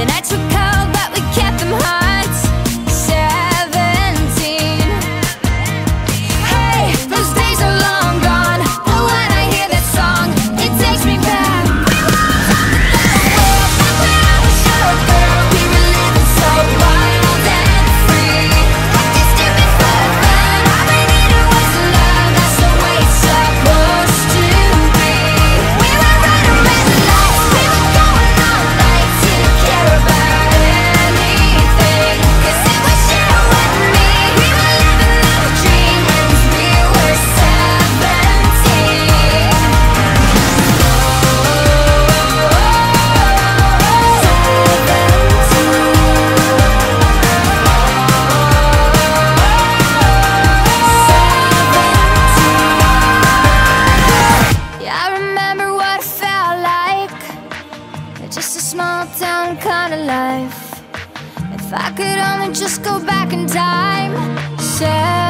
and I took. Cover. If I could only just go back in time, seven.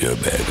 your Haber.